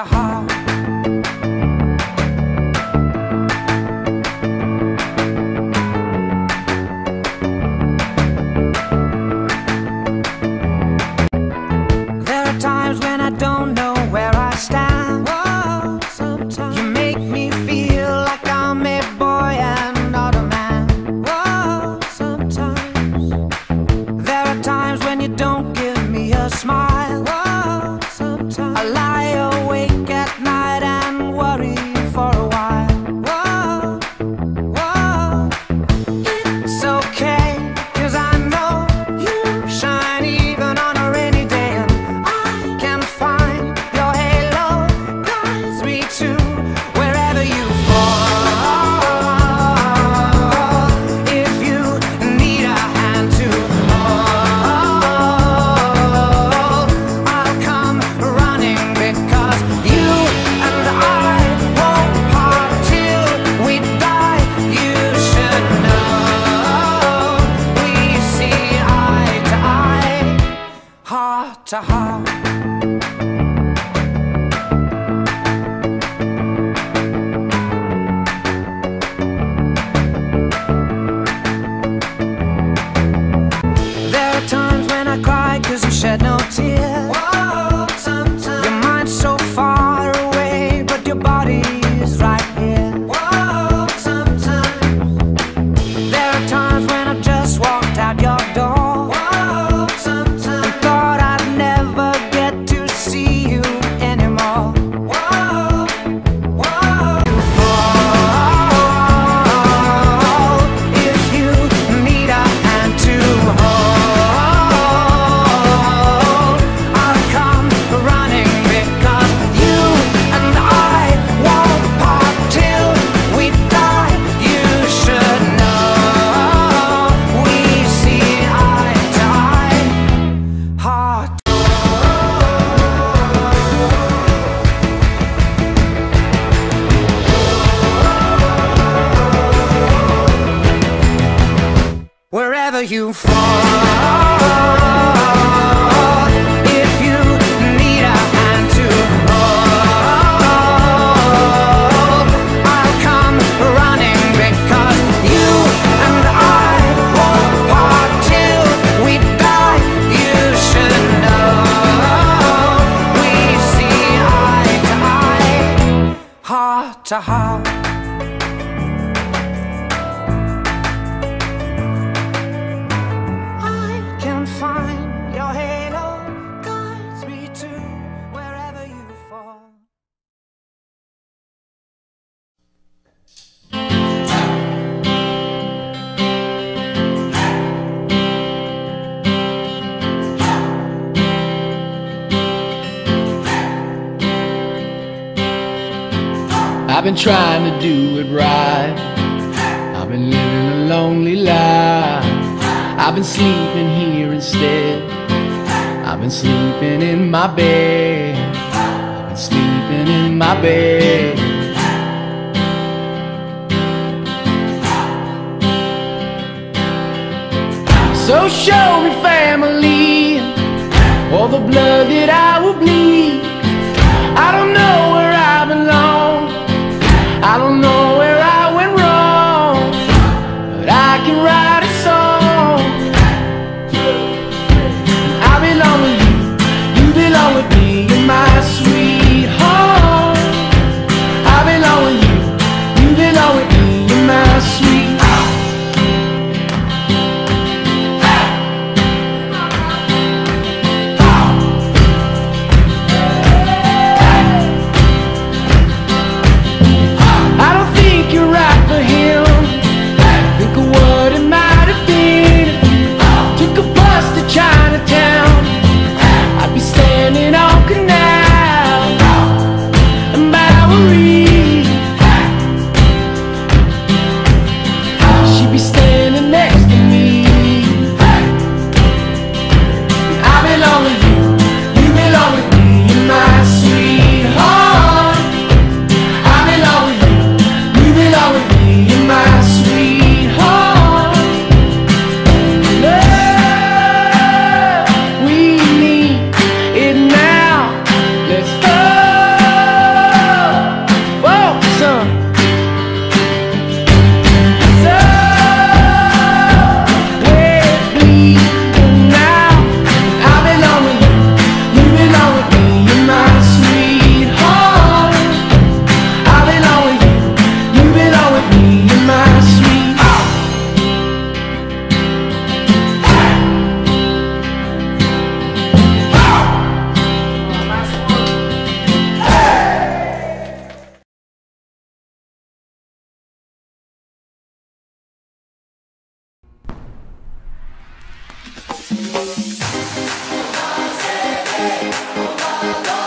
a high far. I've been trying to do it right. I've been living a lonely life. I've been sleeping here instead. I've been sleeping in my bed. I've been sleeping in my bed. So show me family, all the blood that I oh, oh.